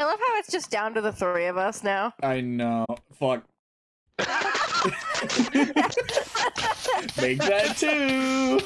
I love how it's just down to the three of us now. I know. Fuck. Make that two.